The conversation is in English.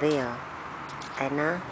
there. Anna?